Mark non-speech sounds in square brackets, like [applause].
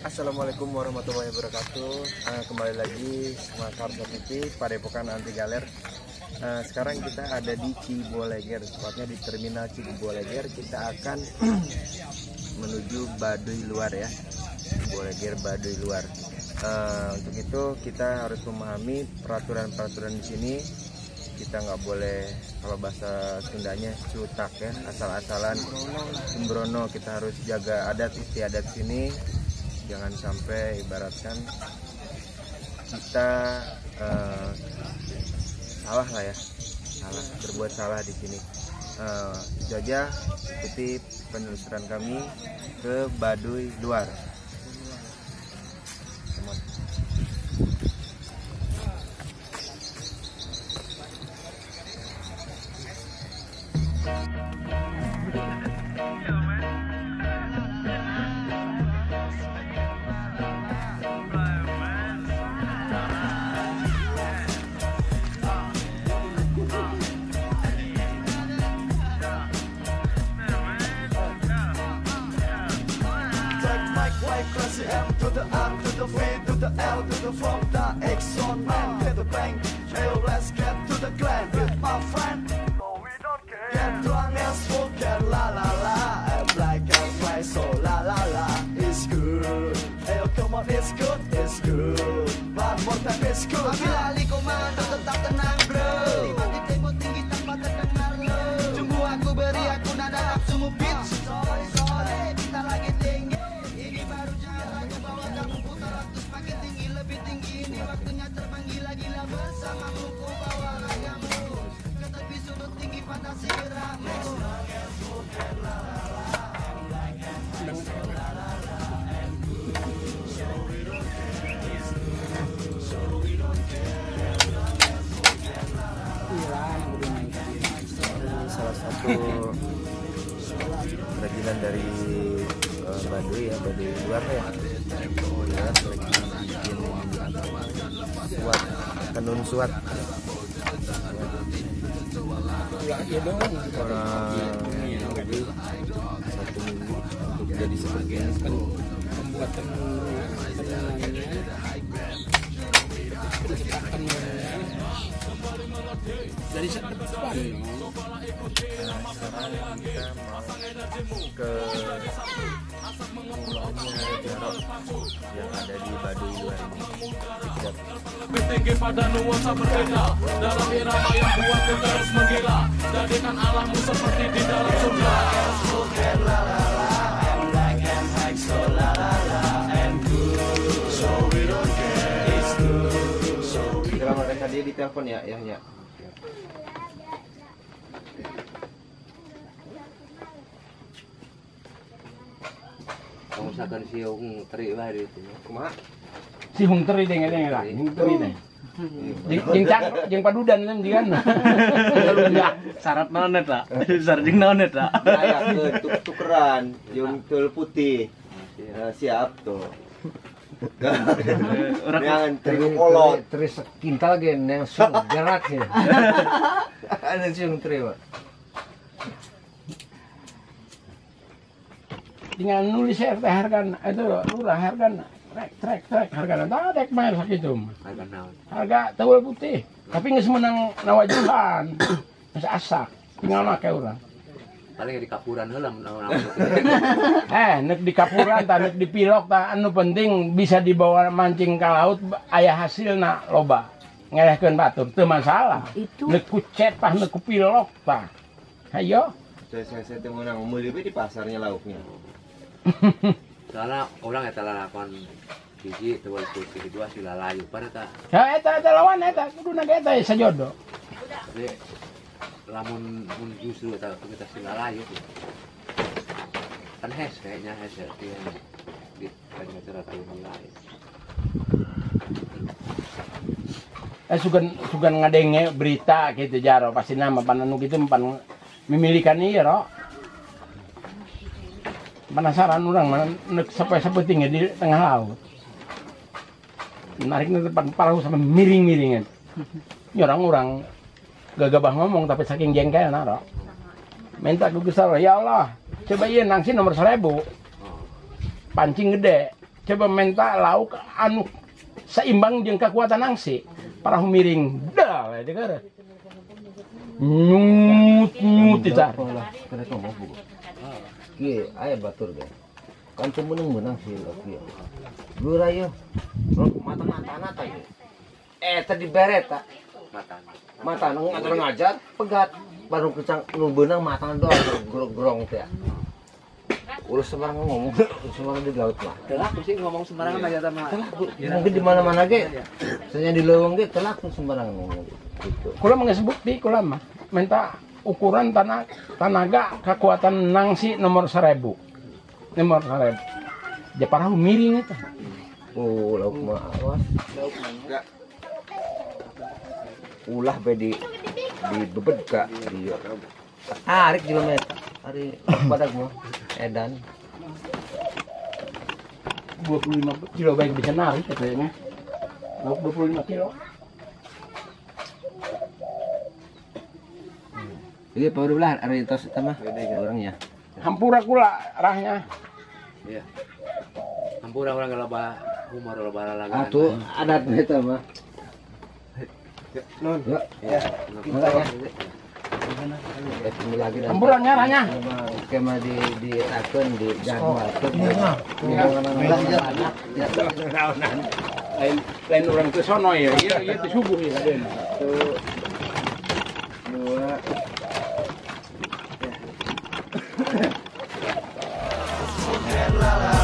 Assalamualaikum warahmatullahi wabarakatuh. Uh, kembali lagi sama Karsa TV Padepokan Anti Galer. Uh, sekarang kita ada di Ciboleger, tepatnya di Terminal Ciboleger. Kita akan [clears throat] menuju Baduy luar ya, Ciboleger Baduy luar. Uh, untuk itu kita harus memahami peraturan-peraturan di sini. Kita nggak boleh kalau bahasa Sundanya cutak ya, asal-asalan sembrono. Kita harus jaga adat istiadat sini jangan sampai ibaratkan kita uh, salah lah ya. Salah berbuat salah di sini. Uh, itu aja ikuti penelusuran kami ke Baduy luar [laughs] M to the R to the V to the L to the from the Exxon man to the bank. Hey, let's get to the clan with my friend. No, we don't care. Get drunk and smoke, get la la la. And black and white, so la la la. It's good. Hey, come on, it's good, it's good. One more time, it's good. Mabila, liko man, tatatap, tenang. Satu kerajinan dari uh, Baduy ya Baduy luar ya? Ya lagi bikin suat tenun suat orang jadi satu minggu untuk jadi seperti ini. Pembuatan tenunannya dari depan Nah, sekarang kita mau ke pulaunya Jarok yang ada di Baduy luar ini Tidak Lebih tinggi pada nuansa berbeda Dalam irama yang kuat dan terus menggila Jadikan alammu seperti di dalam surga. Kira mereka dia di telepon ya, ya, ya. Misalkan si yung teri baru itu. Kumaha? si hung teri deh nggak nggak hung teri deh jeng jeng cak jeng padudan kan jigan syarat naonet lah syarat jeung naonet lah Kayak tuk tukeran, yung tul putih. Siap tuh. Jangan terigu kolot. Terus kintal gen yang sung gerak ya. Ada sung terima. tinggal nulis ya teh harga itu lurah harga trek trek trek harga tak ada kemarin sakit itu harga harga tawel putih tapi nggak semenang nawajuhan masih [coughs] asak tinggal make orang paling di kapuran lah [laughs] eh nek di kapuran tak nek di pilok tak anu penting bisa dibawa mancing ke laut ayah hasil nak loba. Ngelehkan batur itu masalah. Itu. Nek kucet pas nek kupilok tak ayo saya saya saya temuan di pasarnya lauknya. Soalnya orang eta lalakon hiji teu putih kedua si lalayu. Pada tak? Ya eta eta lawan eta. Kudu naga eta sajodo. Tapi lamun mun justru eta kita si lalayu tuh. kan hes kayaknya hes ya. Dia di banyak cara tahu lain eh sugan sugan ngadenge berita gitu jaro. Pasti nama pananu gitu pan memilikan iya ro penasaran orang mana sampai sepetingnya di tengah laut. Nariknya depan palau sampai miring-miringan ini orang-orang gagabah ngomong tapi saking jengkel naro minta ke Gusti ya Allah coba iya nangsi nomor seribu. Pancing gede. Coba minta lauk anu seimbang jeung kekuatan angsi parahu miring dah dengar nyut nyut dicar Lah. Kieu aya batur ge. Kan teu menang-menang sih lo kieu. Gura yo. Mata-matana tah ieu. Eh tadi beret tak. matan Mata nu ngajar ngajar pegat baru kecang nu beunang mata doang grong teh. Urus sembarang ngomong, urus sembarang di laut mah. telah sih ngomong sembarangan aja sama Mungkin di mana-mana ge. Saya di leuweung ge telak sembarang ngomong. Gitu. kula menges bukti kula mah minta ukuran tanah tanaga kekuatan nangsi nomor seribu. Nomor seribu. Ya parahu miring itu. Oh, lauk mah awas. Ulah be di di bebed ka di tarik kilometer. Hari badak mah edan. 25 kilo baik bisa narik katanya. Lauk 25 kilo Iya, Pak belah hari tos eta mah orangnya. hampura kula rahnya iya. Hampura orang loba humor loba lalagan Atuh adat eta mah. Nun. Ya, Ya. dan hampurannya rahnya skema di di akeun di jadwalkeun. Iya. anak ya. lain lain orang ke sono ya. Iya iya subuh ya dua, and la la.